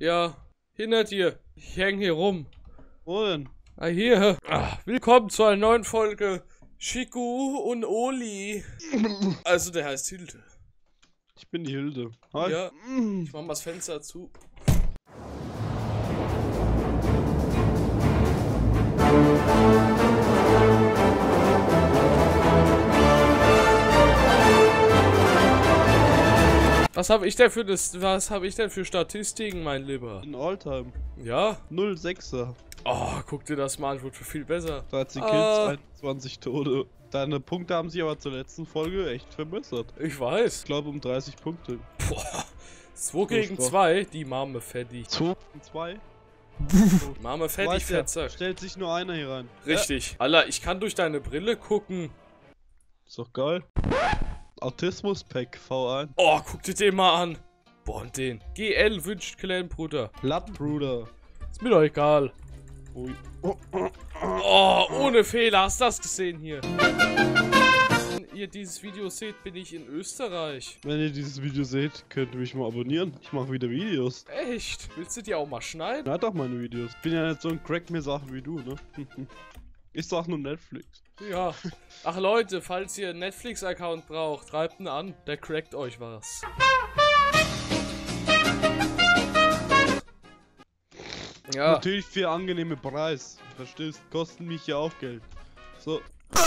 Ja, hinter dir. Ich häng hier rum. Wo denn? Ah, hier. Ah, willkommen zu einer neuen Folge Shiku und Oli. Also, der heißt Hilde. Ich bin die Hilde. Hi. Ja. Mm. Ich mach mal das Fenster zu. Was habe ich denn für das, was habe ich denn für Statistiken, mein Lieber? In Alltime. Ja? 06er. Oh, guck dir das mal an, wird für viel besser. 13 Ah. Kills, 21 Tote. Deine Punkte haben sich aber zur letzten Folge echt verbessert. Ich weiß. Ich glaube um 30 Punkte. Boah. 2 gegen schwach. 2, die Mame Fetti. 2 und 2. Mame Fetti Fetzer. Stellt sich nur einer hier rein. Richtig. Alter, ich kann durch deine Brille gucken. Ist doch geil. Autismus-Pack V1. Oh, guck dir den mal an. Boah, und den. GL wünscht Clan Bruder. Lattenbruder. Ist mir doch egal. Ui. Oh, ohne Fehler. Hast du das gesehen hier? Wenn ihr dieses Video seht, bin ich in Österreich. Wenn ihr dieses Video seht, könnt ihr mich mal abonnieren. Ich mache wieder Videos. Echt? Willst du die auch mal schneiden? Schneid doch meine Videos. Ich bin ja nicht so ein Crack mir Sachen wie du, ne? Ich sag nur Netflix. Ja. Ach Leute, falls ihr einen Netflix-Account braucht, schreibt ihn an. Der crackt euch was. Ja. Natürlich für angenehme Preis. Verstehst? Kosten mich ja auch Geld. So.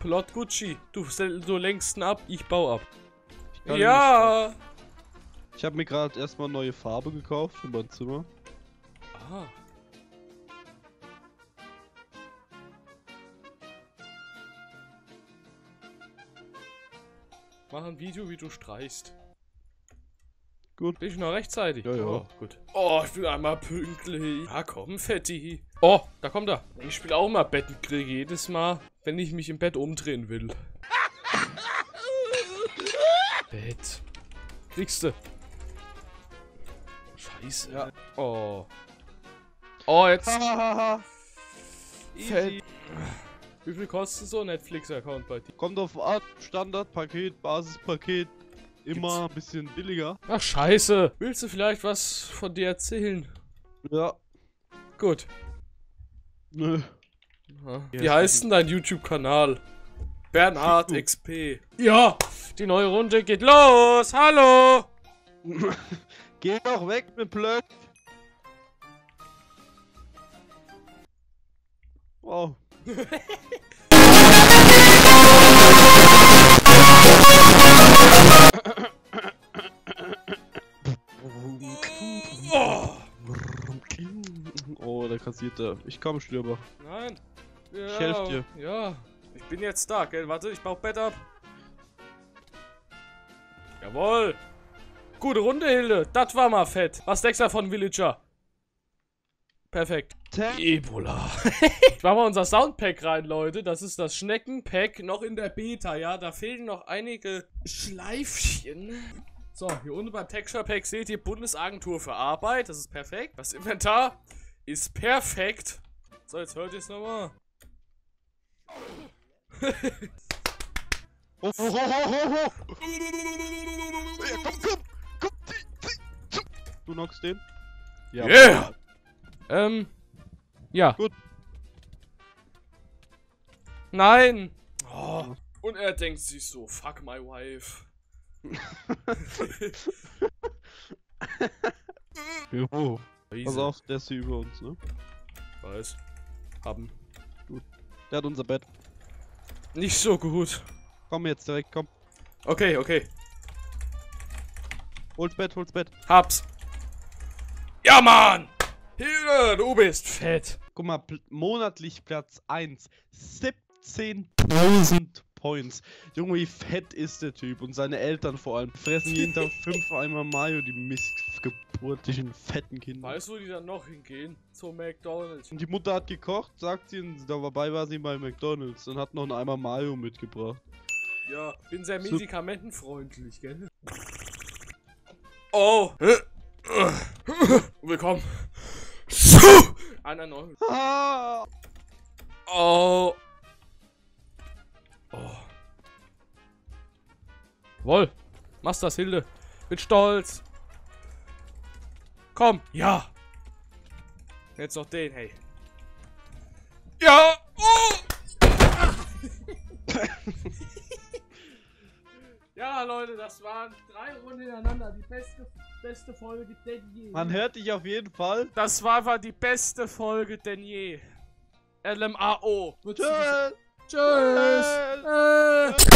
Plot Gucci. Du, du lenkst ihn ab, ich bau ab. Ich Ja. nicht- Ich habe mir gerade erstmal neue Farbe gekauft für mein Zimmer. Ah. Mach ein Video, wie du streichst. Gut. Bin ich noch rechtzeitig? Ja, ja. Oh, gut. Oh, ich bin einmal pünktlich. Ja, komm, Fetti. Oh, da kommt er. Ich spiele auch mal Bettenkrieg jedes Mal, wenn ich mich im Bett umdrehen will. Bett. Kriegst du. Scheiße. Ja. Oh. Oh, jetzt. Fett. Wie viel kostet so ein Netflix-Account bei dir? Kommt auf an. Standardpaket, Basispaket. Immer ein bisschen billiger. Ach, scheiße. Willst du vielleicht was von dir erzählen? Ja. Gut. Nö. Wie ist heißt denn dein YouTube-Kanal? Bernhard. XP. Ja, die neue Runde geht los. Hallo. Geh doch weg mit Blöck. Wow. Oh. Der kassiert da. Ich komm, Stürber. Nein. Ja, Ich helf dir. Ja. Ich bin jetzt da, gell? Warte, ich baue Bett ab. Jawohl. Gute Runde, Hilde. Das war mal fett. Was denkst du von Villager? Perfekt. Tag. Ebola. ich mach mal unser Soundpack rein, Leute. Das ist das Schneckenpack noch in der Beta, ja. Da fehlen noch einige Schleifchen. So, hier unten beim Texture Pack seht ihr Bundesagentur für Arbeit. Das ist perfekt. Das Inventar ist perfekt. So, jetzt hört ihr es nochmal. Oh, oh, oh, oh, oh. Ja, komm, komm, komm. zieh, zieh, zieh. Du knockst den? Ja. Yeah. Ähm. Ja. Gut. Nein. Oh. Und er denkt sich so, fuck my wife. Jo. Pass Easy. auf, der ist hier über uns, ne? Weiß. Haben. Der hat unser Bett. Nicht so gut. Komm jetzt direkt, komm. Okay, okay. Hol's Bett, hol's Bett. Hab's. Ja, Mann! Hilde, du bist fett. Guck mal, monatlich Platz 1. 17.000 Points. Junge, wie fett ist der Typ? Und seine Eltern vor allem. Fressen jeden Tag fünf Eimer Mayo, die missgeburtlichen fetten Kinder. Weißt du, wo die dann noch hingehen? Zum McDonalds. Und die Mutter hat gekocht, sagt sie, und dabei war sie bei McDonalds und hat noch einen Eimer Mayo mitgebracht. Ja, bin sehr medikamentenfreundlich, gell? Oh! Willkommen. Einer neuen. Ah! Oh. Oh. Woll. Machst das, Hilde. Bin stolz. Komm, ja. Jetzt noch den, hey. Ja! Das waren drei Runden hintereinander. Die beste, beste Folge denn je. Man hört dich auf jeden Fall. Das war, war die beste Folge denn je. LMAO. Tschüss. Tschüss. Tschüss.